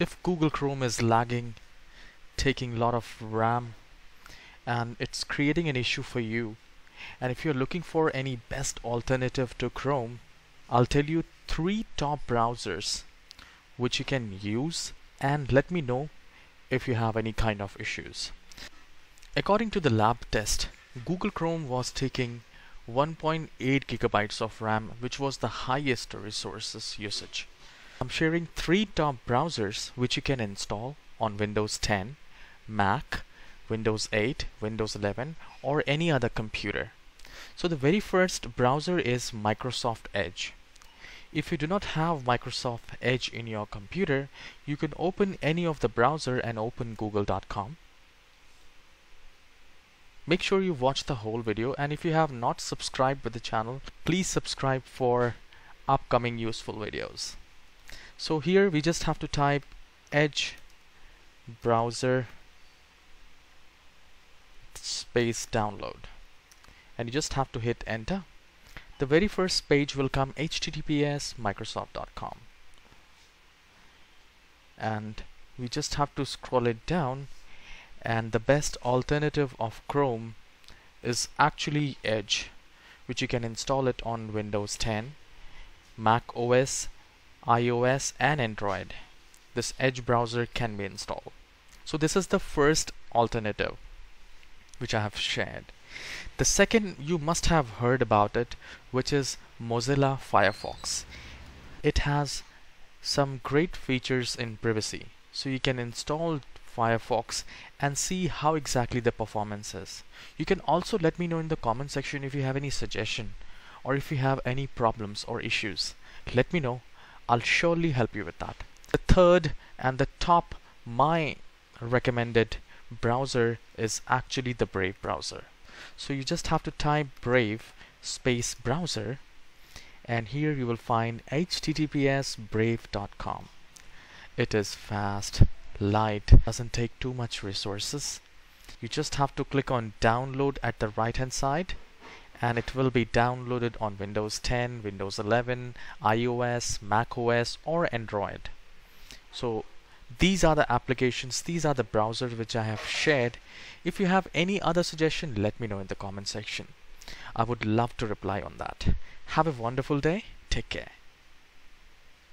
if Google Chrome is lagging taking a lot of RAM and it's creating an issue for you and if you're looking for any best alternative to Chrome I'll tell you three top browsers which you can use and let me know if you have any kind of issues. According to the lab test, Google Chrome was taking 1.8 gigabytes of RAM which was the highest resources usage. I'm sharing three top browsers which you can install on Windows 10, Mac, Windows 8, Windows 11 or any other computer. So the very first browser is Microsoft Edge. If you do not have Microsoft Edge in your computer, you can open any of the browser and open google.com. Make sure you watch the whole video and if you have not subscribed with the channel, please subscribe for upcoming useful videos. So here we just have to type Edge browser space download. And you just have to hit enter. The very first page will come https microsoft.com and we just have to scroll it down. And the best alternative of Chrome is actually Edge which you can install it on Windows 10 Mac OS iOS and Android this Edge browser can be installed so this is the first alternative which I have shared the second you must have heard about it which is Mozilla Firefox. It has some great features in privacy so you can install Firefox and see how exactly the performance is. You can also let me know in the comment section if you have any suggestion or if you have any problems or issues. Let me know. I'll surely help you with that. The third and the top my recommended browser is actually the Brave browser. So you just have to type brave space browser and here you will find https brave.com it is fast light doesn't take too much resources. You just have to click on download at the right hand side and it will be downloaded on Windows 10, Windows 11, iOS, macOS or Android. So these are the applications these are the browsers which I have shared. If you have any other suggestion let me know in the comment section. I would love to reply on that. Have a wonderful day. Take care